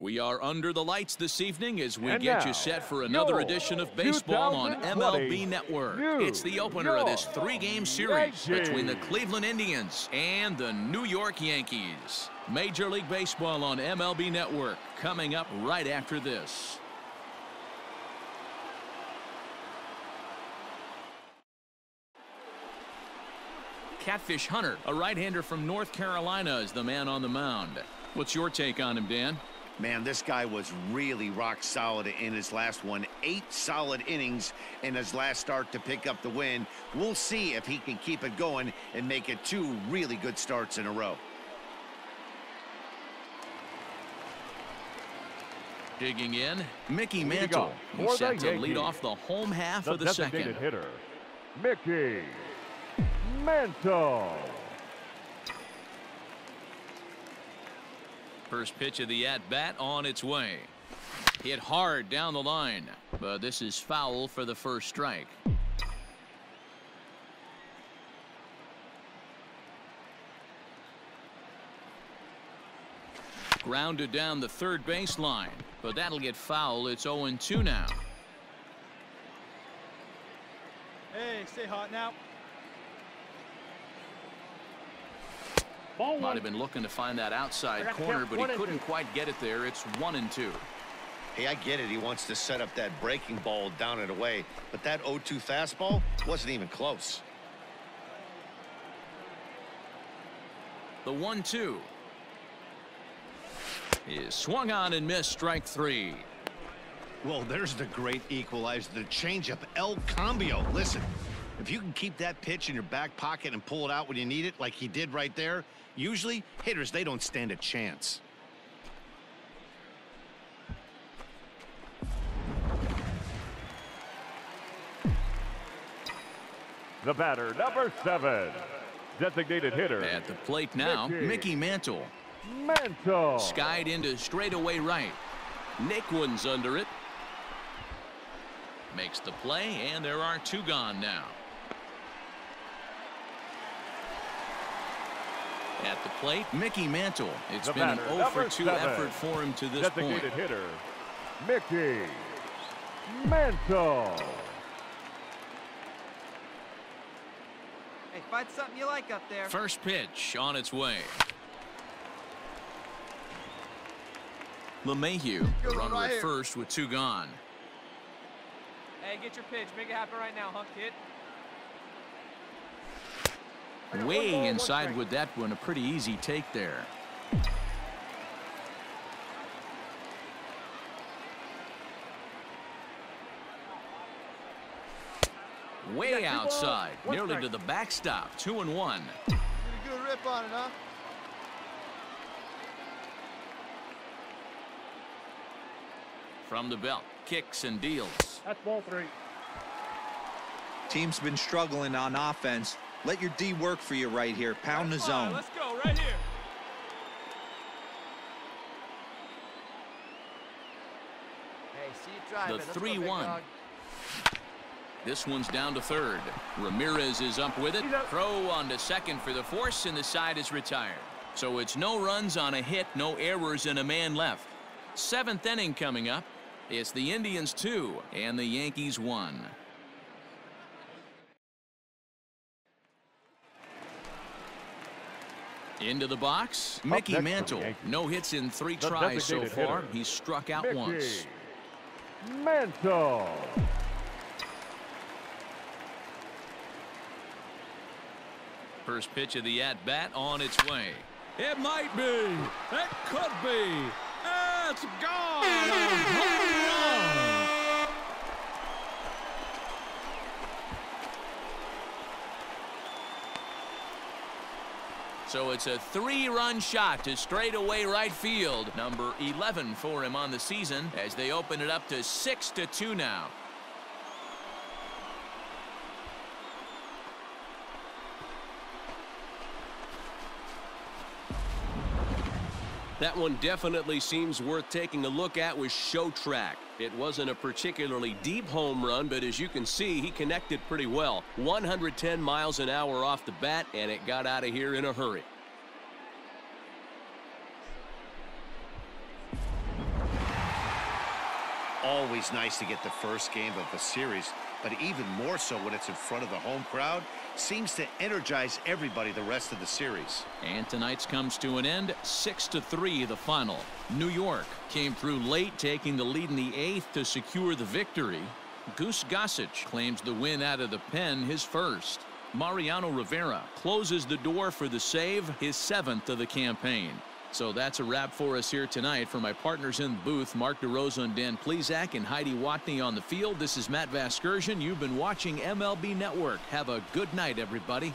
We are under the lights this evening as we And get now, you set for another edition of baseball on MLB Network. It's the opener of this three-game series between the Cleveland Indians and the New York Yankees. Major League Baseball on MLB Network coming up right after this. Catfish Hunter, a right-hander from North Carolina, is the man on the mound. What's your take on him, Dan? Man, this guy was really rock solid in his last one. Eight solid innings in his last start to pick up the win. We'll see if he can keep it going and make it two really good starts in a row. Digging in, Mickey Here Mantle. He's set to lead off the home half The of the designated second. hitter, Mickey Mantle. First pitch of the at-bat on its way. Hit hard down the line, but this is foul for the first strike. Grounded down the third baseline, but that'll get foul. It's 0-2 now. Hey, stay hot now. Might have been looking to find that outside corner, but he couldn't quite get it there. It's one and two. Hey, I get it. He wants to set up that breaking ball down and away, but that 0-2 fastball wasn't even close. The one-two is swung on and missed. Strike three. Well, there's the great equalizer, the changeup, El Cambio. Listen, if you can keep that pitch in your back pocket and pull it out when you need it, like he did right there, usually hitters, they don't stand a chance. The batter, number seven, designated hitter, At the plate now, Mickey. Mickey Mantle. Mantle. Skied into straightaway right. Nick one's under it. Makes the play, and there are two gone now. At the plate, Mickey Mantle. It's The been an batter, 0 for 2 seven. effort for him to this designated point. hitter, Mickey Mantle. Hey, find something you like up there. First pitch on its way. LeMahieu, the Good one runner right at here. first with two gone. Hey, get your pitch. Make it happen right now, huh, kid? Way inside with that one. A pretty easy take there. Way outside, nearly to the backstop. Two and one. Get a good rip on it, huh? From the belt, kicks and deals. That's ball three. Team's been struggling on offense. Let your D work for you right here. Pound the zone. Let's go right here. Hey, see you driving. The Let's go, big 3-1. This one's down to third. Ramirez is up with it. Throw on to second for the force, and the side is retired. So it's no runs on a hit, no errors, and a man left. Seventh inning coming up. It's the Indians two and the Yankees one. Into the box, Mickey next Mantle. No hits in three The tries so far. hitter, He's struck out Mickey once. Mantle. First pitch of the at bat on its way. It might be. It could be. It's gone. A home run. So it's a three-run shot to straightaway right field. Number 11 for him on the season as they open it up to 6 to 2 now. That one definitely seems worth taking a look at with Show Track. It wasn't a particularly deep home run, but as you can see, he connected pretty well. 110 miles an hour off the bat, and it got out of here in a hurry. always nice to get the first game of a series, but even more so when it's in front of the home crowd, seems to energize everybody the rest of the series. And tonight's comes to an end, 6 to three the final. New York came through late, taking the lead in the eighth to secure the victory. Goose Gossage claims the win out of the pen, his first. Mariano Rivera closes the door for the save, his seventh of the campaign. So that's a wrap for us here tonight. For my partners in the booth, Mark DeRosa and Dan Plesac and Heidi Watney on the field, this is Matt Vasgersian. You've been watching MLB Network. Have a good night, everybody.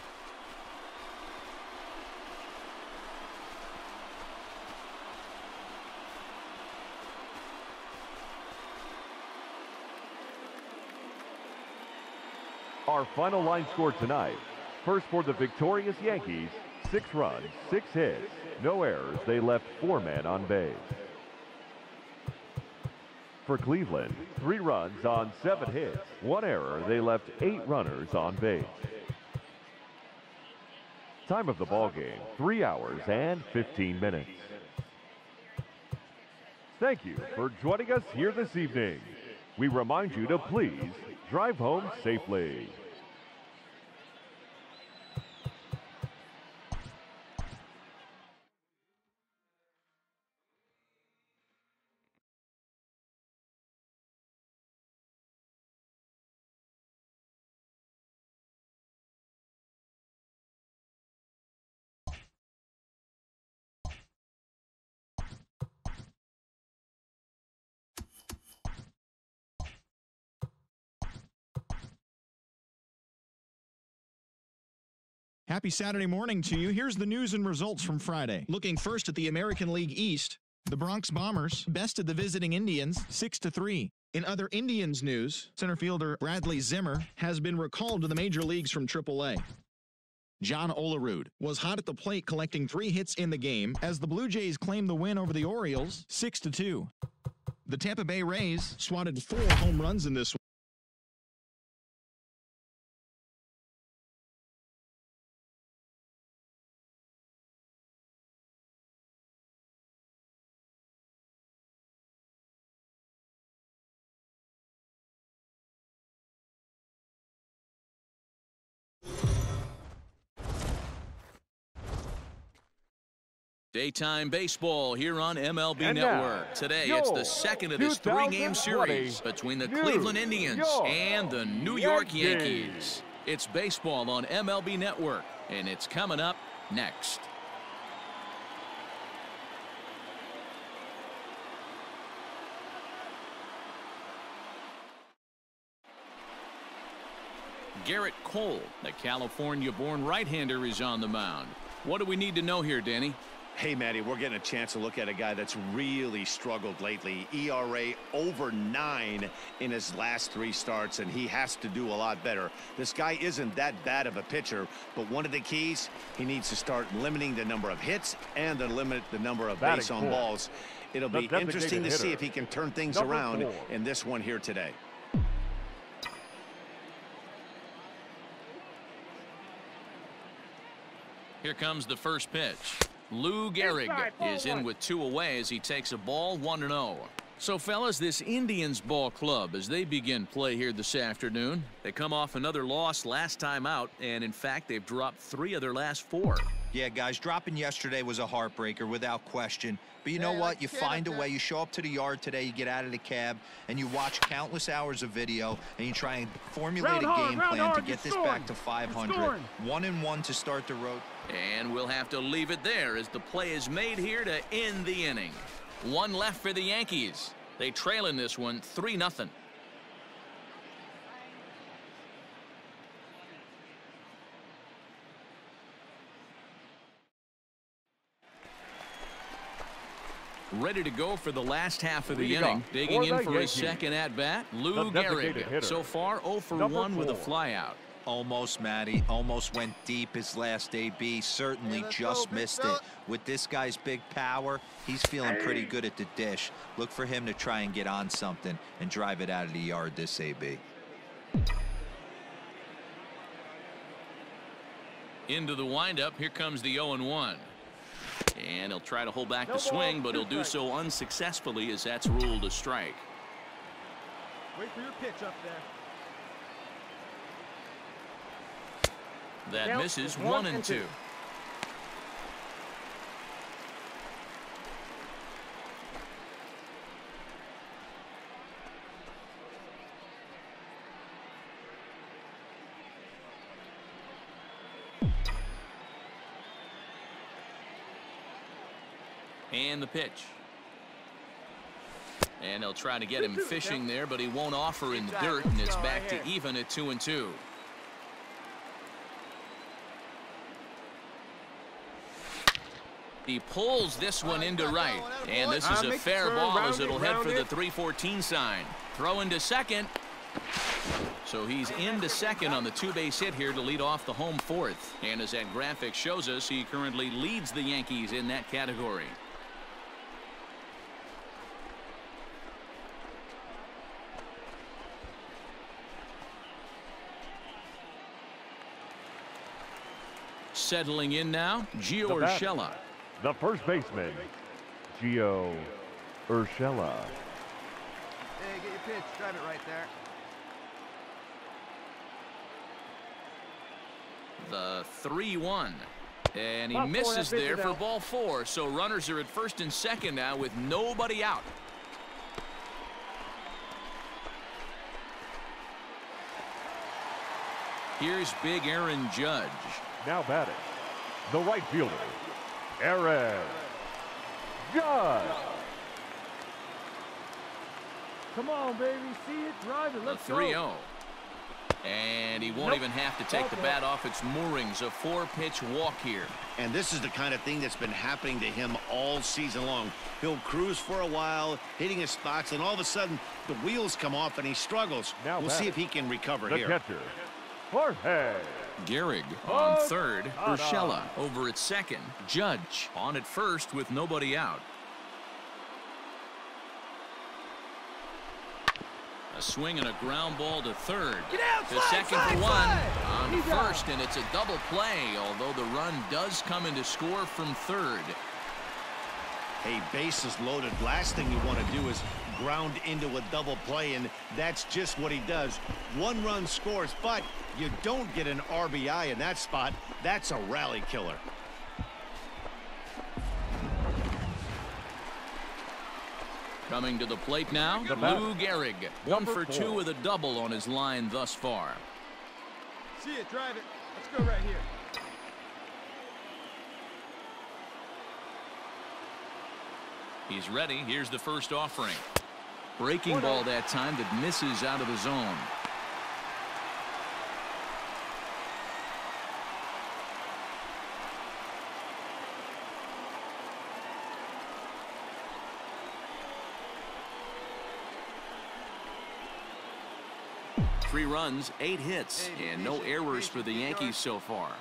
Our final line score tonight. First for the victorious Yankees, six runs, six hits, no errors. They left four men on base. For Cleveland, three runs on seven hits, one error. They left eight runners on base. Time of the ball game, three hours and 15 minutes. Thank you for joining us here this evening. We remind you to please drive home safely. Happy Saturday morning to you. Here's the news and results from Friday. Looking first at the American League East, the Bronx Bombers bested the visiting Indians 6 to 3. In other Indians news, center fielder Bradley Zimmer has been recalled to the major leagues from AAA. John Olerud was hot at the plate collecting 3 hits in the game as the Blue Jays claimed the win over the Orioles 6 to 2. The Tampa Bay Rays swatted 4 home runs in this Daytime baseball here on MLB And Network. now, Today, it's the second of this three-game series between the Cleveland Indians and the New York Yankees. Yankees. It's baseball on MLB Network, and it's coming up next. Gerrit Cole, the California-born right-hander, is on the mound. What do we need to know here, Danny? Hey, Matty, we're getting a chance to look at a guy that's really struggled lately. ERA over nine in his last three starts, and he has to do a lot better. This guy isn't that bad of a pitcher, but one of the keys, he needs to start limiting the number of hits and to limit the number of Batting base on fourth. balls. It'll be designated interesting to see if he can turn things number around four. in this one here today. Here comes the first pitch. Lou Gehrig is in with two away as he takes a ball 1-0. So, fellas, this Indians ball club, as they begin play here this afternoon, they come off another loss last time out, and in fact, they've dropped three of their last four. Yeah, guys, dropping yesterday was a heartbreaker without question. But you know what? You find a way. You show up to the yard today, you get out of the cab, and you watch countless hours of video, and you try and formulate Round a game round plan to get you're this back to 500. One and one to start the road. And we'll have to leave it there as the play is made here to end the inning. One left for the Yankees. They trail in this one 3-0. Ready to go for the last half of the inning. Digging in for his second at-bat, Lou the Gehrig. So far 0 for number 1 with a four. flyout. Almost, Matty. Almost went deep his last AB. Certainly just missed it. With this guy's big power, he's feeling pretty good at the dish. Look for him to try and get on something and drive it out of the yard this AB. Into the windup. Here comes the 0-1. And he'll try to hold back the swing, but he'll do so unsuccessfully as that's ruled a strike. Wait for your pitch up there. That Count misses one, one and and two. two. And the pitch. And they'll try to get him fishing there, but he won't offer in the dirt, and it's back to even at two and two. He pulls this one into right, and this is a fair ball as it, it'll head for the 314 sign. Throw into second. So he's into second on the two-base hit here to lead off the home fourth. And as that graphic shows us, he currently leads the Yankees in that category. Settling in now, Gio The. Urshela. The first baseman, Gio Urshela. Hey, get your pitch. Drive it right there. The 3-1. And he Ball misses that's there for now. ball four. So runners are at first and second now with nobody out. Here's big Aaron Judge. Now batting, the right fielder, Aaron Judge. Come on, baby. See it. Drive it. Let's 3 go. 0. And he won't Nope. even have to take the bat off its moorings. A four pitch walk here. And this is the kind of thing that's been happening to him all season long. He'll cruise for a while, hitting his spots, and all of a sudden the wheels come off and he struggles. Now we'll see if he can recover The here. catcher, Jorge. Gehrig on third. Tada. Urshela over at second. Judge on at first with nobody out. A swing and a ground ball to third. Get out, To slide, second for one. slide. On to He's out. first, and it's a double play, although the run does come into score from third. Hey, bases loaded. Last thing you want to do is ground into a double play, and that's just what he does. One run scores, but you don't get an RBI in that spot. That's a rally killer. Coming to the plate now, The batter. Lou Gehrig. One Number for two with a double on his line thus far. See it. Drive it. Let's go right here. He's ready. Here's the first offering. Breaking ball that time that misses out of the zone. Three runs, eight hits, and no errors for the Yankees so far.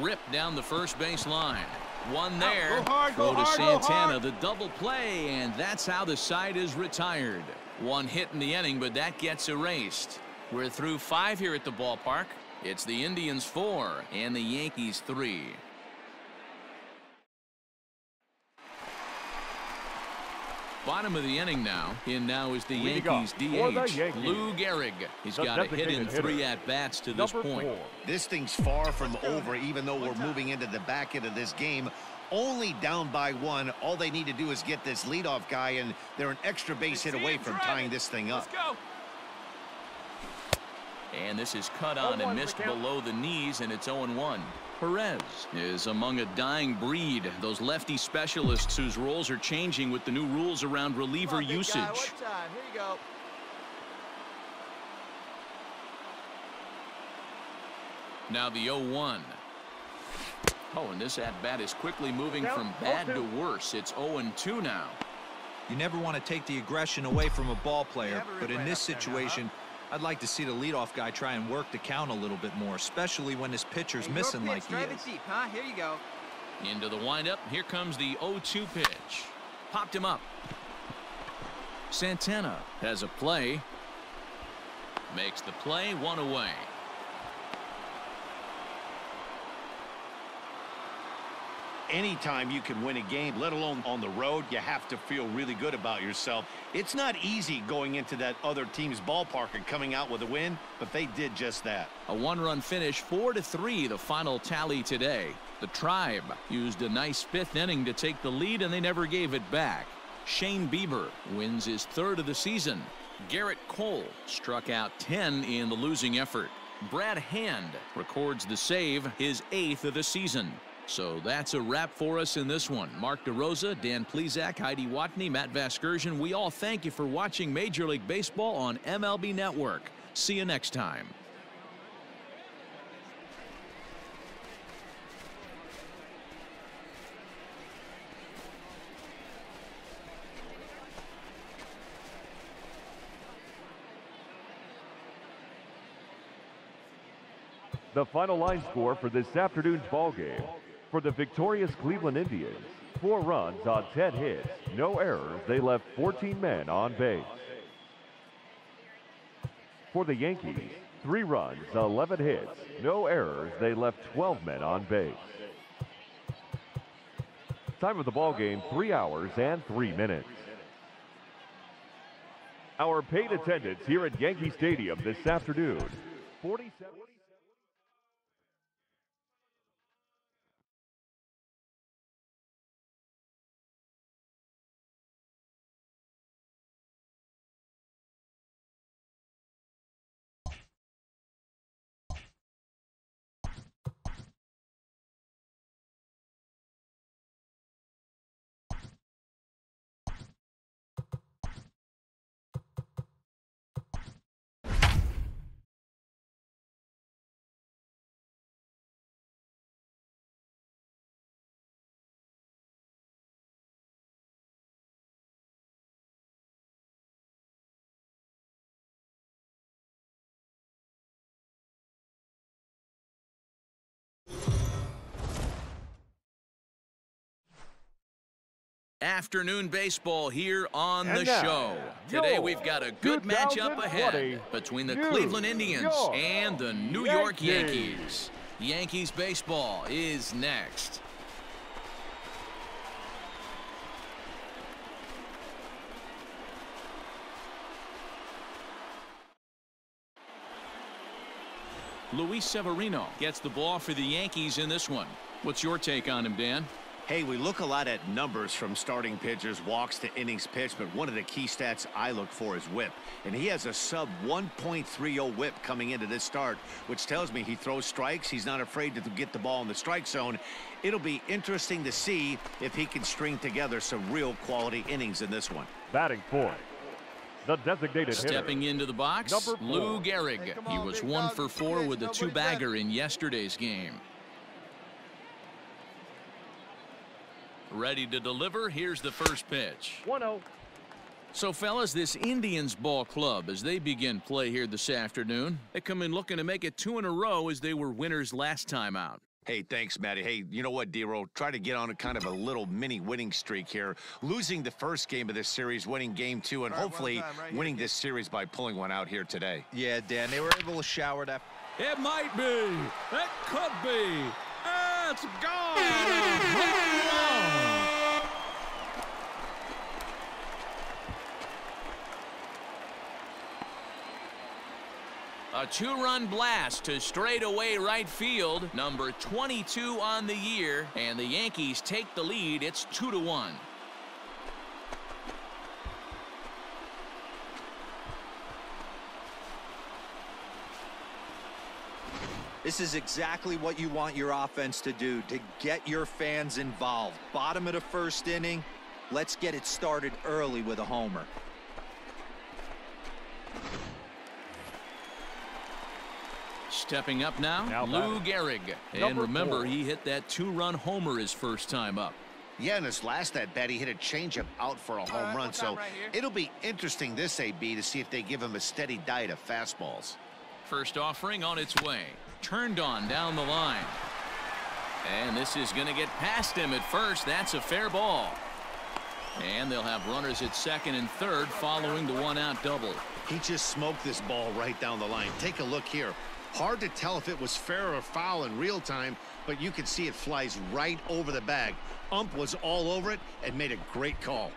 Ripped down the first base line. One there. go hard, go Throw to hard, Santana, the double play, and that's how the side is retired. One hit in the inning, but that gets erased. We're through five here at the ballpark. It's the Indians four and the Yankees three. Bottom of the inning now. In now is the Leading Yankees for the DH, Yankees, Lou Gehrig. He's the got a hit in three at-bats to this Number point. four. This thing's far from over, even though we're moving into the back end of this game. Only down by one. All they need to do is get this leadoff guy, and they're an extra base hit away from tying this thing up. Let's go. And this is cut on and missed below the knees, and it's 0-1. Perez is among a dying breed. Those lefty specialists whose roles are changing with the new rules around reliever on, usage. Here you go. Now the 0-1. Oh, and this at-bat is quickly moving from bad to worse. It's 0-2 now. You never want to take the aggression away from a ball player, but in this situation, I'd like to see the leadoff guy try and work the count a little bit more, especially when his pitcher's Hey, your missing pitch. like he Drive is. it deep, huh? Here you go. Into the windup. Here comes the 0-2 pitch. Popped him up. Santana has a play. Makes the play one away. Anytime you can win a game, let alone on the road, you have to feel really good about yourself. It's not easy going into that other team's ballpark and coming out with a win, but they did just that. A one-run finish, 4 to three, the final tally today. The Tribe used a nice fifth inning to take the lead, and they never gave it back. Shane Bieber wins his third of the season. Gerrit Cole struck out 10 in the losing effort. Brad Hand records the save, his eighth of the season. So that's a wrap for us in this one. Mark DeRosa, Dan Plesac, Heidi Watney, Matt Vasgersian, we all thank you for watching Major League Baseball on MLB Network. See you next time. The final line score for this afternoon's ball game. For the victorious Cleveland Indians, four runs on 10 hits, no errors. They left 14 men on base. For the Yankees, three runs, 11 hits, no errors. They left 12 men on base. Time of the ball game, three hours and three minutes. Our paid attendance here at Yankee Stadium this afternoon, 47. Afternoon baseball here on And the now, show. Today we've got a good matchup ahead between the New Cleveland Indians York and the New York Yankees. Yankees. Yankees baseball is next. Luis Severino gets the ball for the Yankees in this one. What's your take on him, Dan? Hey, we look a lot at numbers from starting pitchers, walks to innings pitched, but one of the key stats I look for is whip. And he has a sub 1.30 whip coming into this start, which tells me he throws strikes. He's not afraid to get the ball in the strike zone. It'll be interesting to see if he can string together some real quality innings in this one. Batting fourth, the designated hitter. Stepping into the box, Number four. Lou Gehrig. He was one for four with a two-bagger in yesterday's game. Ready to deliver. Here's the first pitch. 1-0. So, fellas, this Indians ball club, as they begin play here this afternoon, they come in looking to make it two in a row as they were winners last time out. Hey, thanks, Matty. Hey, you know what, Dero? Try to get on a kind of a little mini winning streak here. Losing the first game of this series, winning game two, and All right, one hopefully time right here. winning this series by pulling one out here today. Yeah, Dan, they were able to shower that. It might be. It could be. A two-run blast to straightaway right field, number 22 on the year, and the Yankees take the lead. It's two to one. This is exactly what you want your offense to do, to get your fans involved. Bottom of the first inning, let's get it started early with a homer. Stepping up now, Now Lou batting. Gehrig. And Number remember, four. he hit that two-run homer his first time up. Yeah, in his last at bat, he hit a changeup out for a home right, run. So right it'll be interesting this AB to see if they give him a steady diet of fastballs. First offering on its way. Turned on down the line. And this is going to get past him at first. That's a fair ball. And they'll have runners at second and third following the one-out double. He just smoked this ball right down the line. Take a look here. Hard to tell if it was fair or foul in real time, but you could see it flies right over the bag. Ump was all over it and made a great call.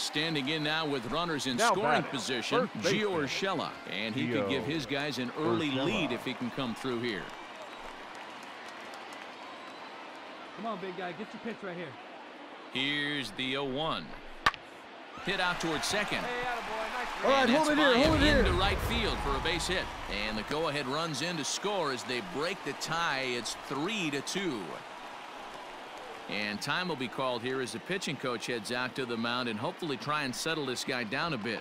Standing in now with runners in Now scoring batting, position, first baseman. Gio Urshela. And he could give his guys an early Urshela. lead if he can come through here. Come on, big guy. Get your pitch right here. Here's the 0-1. Hit out towards second. Hey. Nice All right, hold it here, hold it here. into right field for a base hit. And the go-ahead runs in to score as they break the tie. It's 3 to two. And time will be called here as the pitching coach heads out to the mound and hopefully try and settle this guy down a bit.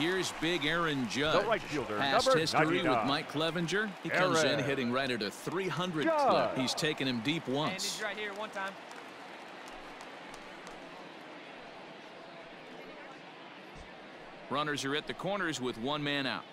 Here's big Aaron Judge. The right fielder, Past number history with Mike Clevinger. He comes in hitting right at a 300 Judge. clip. He's taken him deep Andy's once. right here one time. Runners are at the corners with one man out.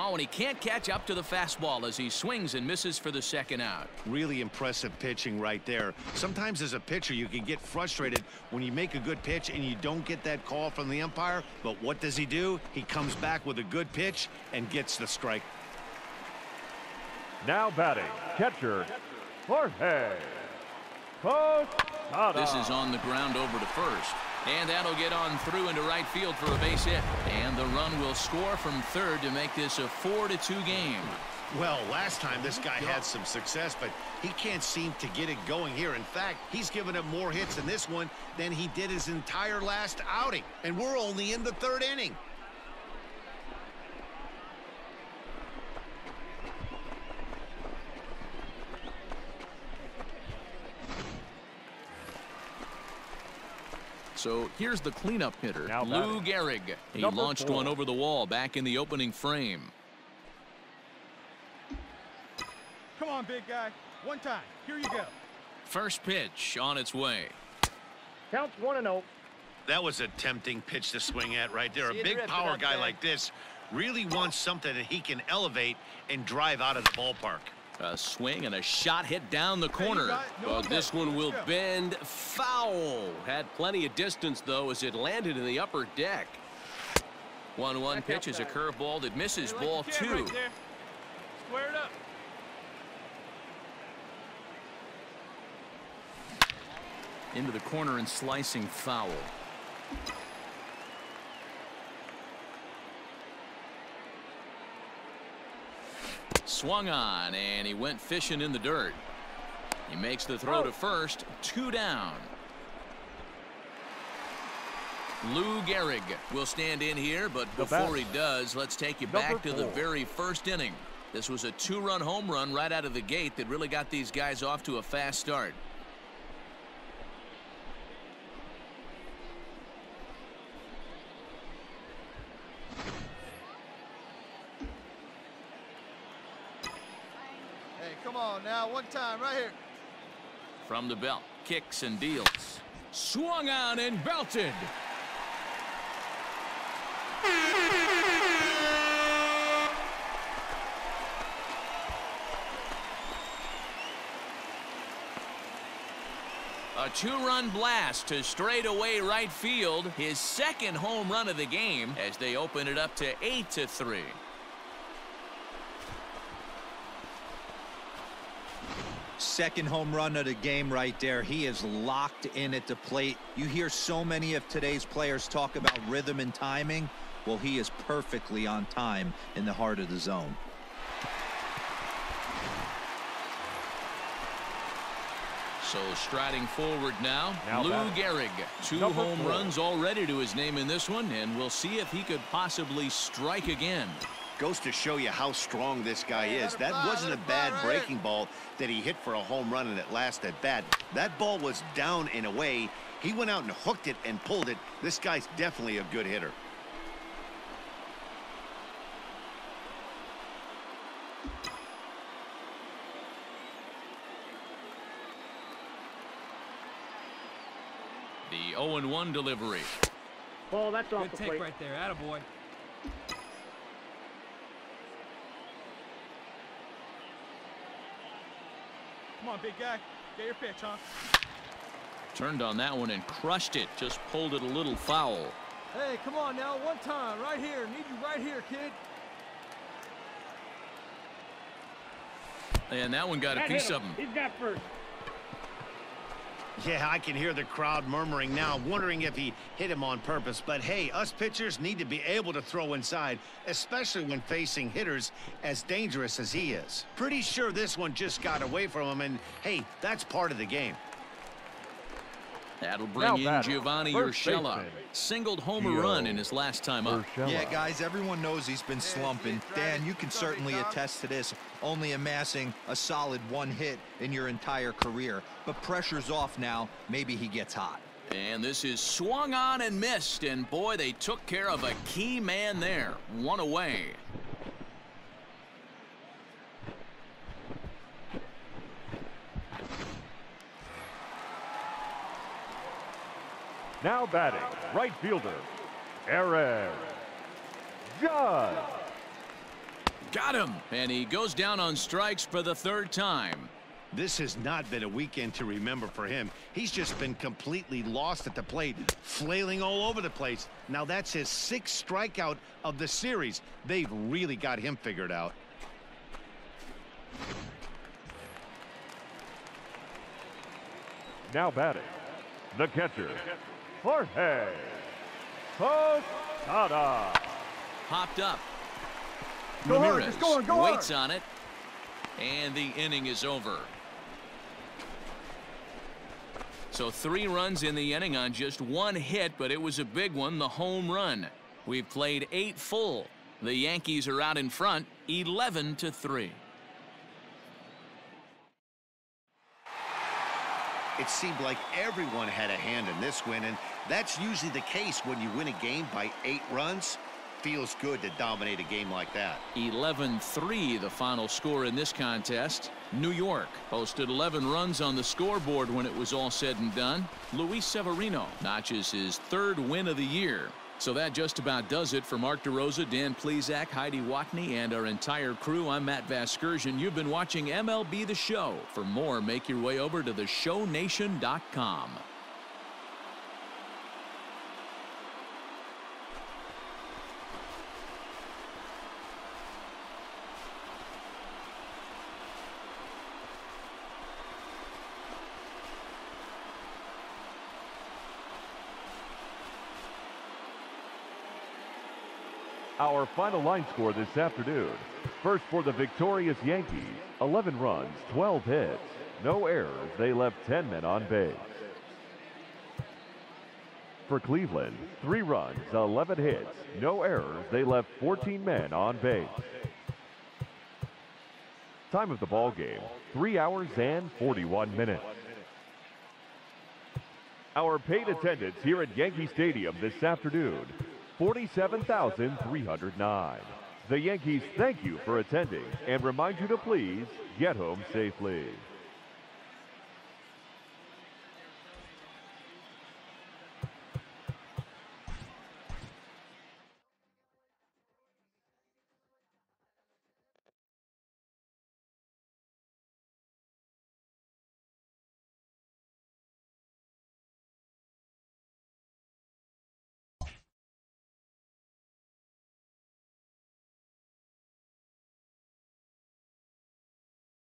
Oh, and he can't catch up to the fastball as he swings and misses for the second out. Really impressive pitching right there. Sometimes as a pitcher, you can get frustrated when you make a good pitch and you don't get that call from the umpire. But what does he do? He comes back with a good pitch and gets the strike. Now batting, catcher, Jorge Posada. This is on the ground over to first. And that'll get on through into right field for a base hit. And the run will score from third to make this a 4 to 2 game. Well, last time this guy had some success, but he can't seem to get it going here. In fact, he's given up more hits in this one than he did his entire last outing. And we're only in the third inning. So here's the cleanup hitter, Now Lou batting. Gehrig. He Number launched four. one over the wall back in the opening frame. Come on, big guy. One time. Here you go. First pitch on its way. Counts one and oh. That was a tempting pitch to swing at right there. A See you big power guy there. like this really wants something that he can elevate and drive out of the ballpark. A swing and a shot hit down the corner. got. No Well, this one will bend foul. Had plenty of distance, though, as it landed in the upper deck. 1 1 Back pitch is a curveball that misses like ball two. Right. Square it up. Into the corner and slicing foul. Swung on and he went fishing in the dirt. He makes the throw to first, two down. Lou Gehrig will stand in here, but before he does, let's take you back to the very first inning. This was a two-run home run right out of the gate that really got these guys off to a fast start. On now. One time right here. From the belt, kicks and deals. Swung on and belted. A two-run blast to straightaway right field. His second home run of the game as they open it up to 8 to 3. Second home run of the game right there. He is locked in at the plate. You hear so many of today's players talk about rhythm and timing. Well, he is perfectly on time in the heart of the zone. So striding forward now, Now Lou batting. Gehrig. Two Number home four. runs already to his name in this one, and we'll see if he could possibly strike again. Goes to show you how strong this guy is. That wasn't a let it fly bad breaking ball that he hit for a home run and it last at bat. That ball was down and away. He went out and hooked it and pulled it. This guy's definitely a good hitter. The 0-1 delivery. Ball, that's off Good take right there. Attaboy. Come on, big guy. Get your pitch, huh? Turned on that one and crushed it. Just pulled it a little foul. Hey, come on now. One time. Right here. Need you right here, kid. And that one got a piece of him. He's got first. Yeah, I can hear the crowd murmuring now, wondering if he hit him on purpose. But hey, us pitchers need to be able to throw inside, especially when facing hitters as dangerous as he is. Pretty sure this one just got away from him, and hey, that's part of the game. That'll Now bring in batter, Giovanny first Urshela. baseman, Singled home a Gio run in his last time up. Urshela. Yeah, guys, everyone knows he's been slumping. Dan, you can certainly attest to this, only amassing a solid one hit in your entire career. But pressure's off now. Maybe he gets hot. And this is swung on and missed. And boy, they took care of a key man there. One away. Now batting, right fielder, Aaron Judge. Got him. And he goes down on strikes for the third time. This has not been a weekend to remember for him. He's just been completely lost at the plate, flailing all over the place. Now that's his sixth strikeout of the series. They've really got him figured out. Now batting, the catcher, Jorge Posada. Popped up. Go hard, Ramirez just go on, go waits on it. And the inning is over. So three runs in the inning on just one hit, but it was a big one, the home run. We've played eight full. The Yankees are out in front, 11 to 3. It seemed like everyone had a hand in this win, and that's usually the case when you win a game by eight runs. Feels good to dominate a game like that. 11-3 the final score in this contest. New York posted 11 runs on the scoreboard when it was all said and done. Luis Severino notches his third win of the year. So that just about does it for Mark DeRosa, Dan Plesac, Heidi Watney, and our entire crew. I'm Matt Vasgersian. You've been watching MLB The Show. For more, make your way over to theshownation.com. Our final line score this afternoon. First for the victorious Yankees, 11 runs, 12 hits, no errors. They left 10 men on base. For Cleveland, 3 runs, 11 hits, no errors. They left 14 men on base. Time of the ball game, 3 hours and 41 minutes. Our paid attendance here at Yankee Stadium this afternoon, 47,309. The Yankees thank you for attending and remind you to please get home safely.